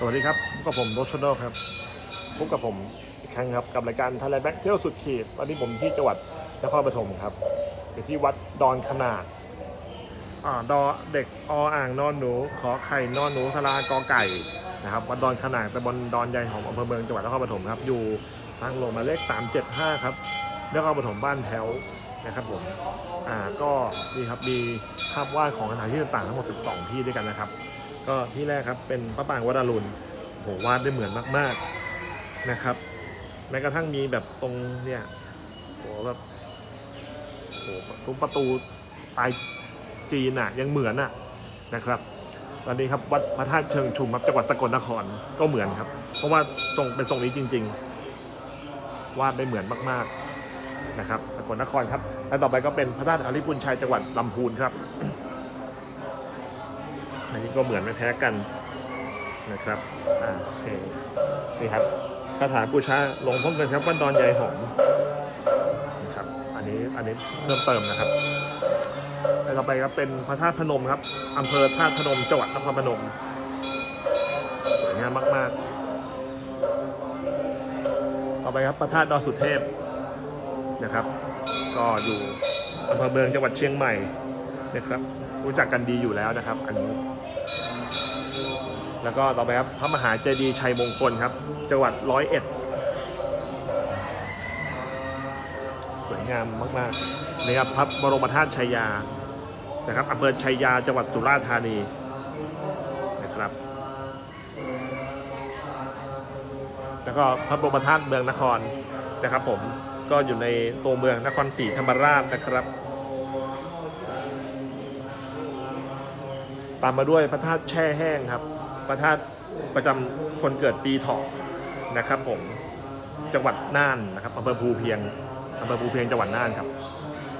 สวัสดีครับพบกับผมโรชโนครับพบกับผมอีกครั้งครับกับรายการทะเลแบ็กเที่ยวสุดขีดตอนนี้ผมที่จังหวัดนครปฐมครับอยู่ที่วัดดอนขนาดอ่าดอเด็กออ่างนอนหนูขอไข่นอนหนูสลากอไก่นะครับวัดดอนขนาดตำบลดอนใหญ่หอมอำเภอเมืองจังหวัดนครปฐมครับอยู่ทางหลวงหมายเลข 375 ครับนครปฐมบ้านแถวนะครับผมอ่าก็นี่ครับมีภาพวาดของสถานที่ต่างๆทั้งหมด 12 ที่ด้วยกันนะครับ ก็ที่แรกครับเป็นพระปรางวัดอรุณโหวาดได้เหมือนมาก ๆนะครับแม้กระทั่งมีแบบตรงเนี่ยโหแบบโหซุ้มประตูปลายจีนอะยังเหมือนอะนะครับตอนนี้ครับวัดพระธาตุเชิงชุมครับจังหวัดสกลนครก็เหมือนครับ เพราะว่าทรงเป็นทรงนี้จริง ๆ วาดได้เหมือนมาก ๆนะครับสกลนครครับและต่อไปก็เป็นพระธาตุอริพุนชัยจังหวัดลำพูนครับ อันนี้ก็เหมือนไม่แพ้กันนะครับอ่าโอเคนี่ครับคาถาบูชาหลวงพ่อเงินครับวัดดอนใหญ่หอมนะครับ อันนี้อันนี้เพิ่มเติมนะครับแล้วต่อไปครับเป็นพระธาตุพนมครับอำเภอธาตุพนมจังหวัดนครพนมสวยงามมากๆ ต่อไปครับพระธาตุดอยสุเทพนะครับ ก็อยู่อำเภอเมืองจังหวัดเชียงใหม่ นะครับ รู้จักกันดีอยู่แล้วนะครับ อันนี้ แล้วก็ต่อไปครับพระมหาเจดีย์ชัยมงคลครับ จังหวัดร้อยเอ็ดสวยงามมากๆนะครับพระบรมธาตุชัยยานะครับอำเภอชัยยาจังหวัดสุราษฎร์ธานีนะครับ แล้วก็พระบรมธาตุเมืองนครนะครับ ผมก็อยู่ในตัวเมืองนครศรีธรรมราชนะครับ ตามมาด้วยพระธาตุแช่แห้งครับ พระธาตุประจำคนเกิดปีเถาะนะครับผมจังหวัดน่านนะครับอำเภอภูเพียงอำเภอภูเพียงจังหวัดน่านครับ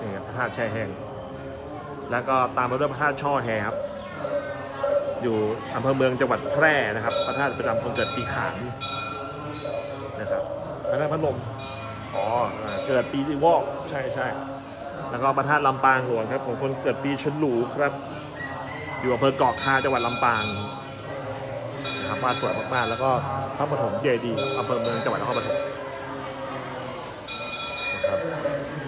นี่ครับพระธาตุแช่แห้ง แล้วก็ตามมาด้วยพระธาตุช่อแฮครับ อยู่อำเภอเมืองจังหวัดแพร่นะครับ พระธาตุประจำคนเกิดปีขานนะครับพระธาตุพนมอ๋อเกิดปีวอกใช่ใช่แล้วก็พระธาตุลำปางหลวงครับของคนเกิดปีฉลูครับ อยู่อำเภอเกาะคาจังหวัดลำปางนะครับวาดสวยมากๆแล้วก็พระปฐมเจดีย์อำเภอเมืองจังหวัดนครปฐมนะครับ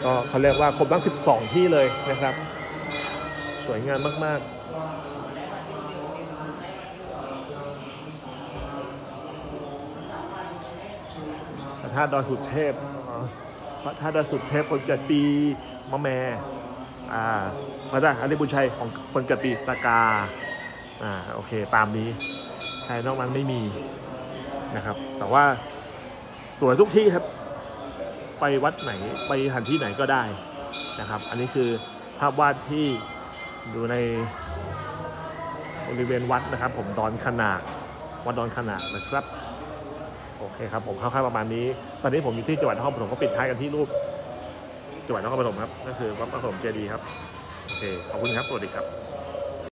ก็เขาเรียกว่าครบทั้ง 12 ที่เลยนะครับ สวยงามมาก ๆพระธาตุดอยสุเทพพระธาตุดอยสุเทพคนเกิดปีมะแม่ อ่าพระเจ้าอาริบุญชัยของคนเกิดปีตะกาอ่าโอเคตามนี้ใช่นอกนั้นไม่มีนะครับ แต่ว่าสวยทุกที่ครับ ไปวัดไหนไปสถานที่ไหนก็ได้นะครับ อันนี้คือภาพวาดที่อยู่ในบริเวณวัดนะครับ ผมดอนขนาดวัดดอนขนาดนะครับ โอเคครับผมคร่าวๆประมาณนี้ ตอนนี้ผมอยู่ที่จังหวัดนครปฐมก็ปิดท้ายกันที่รูป จังหวัดนครปฐมครับ ก็คือวัดพระปฐมเจดีย์ครับ โอเค ขอบคุณครับ สวัสดีครับ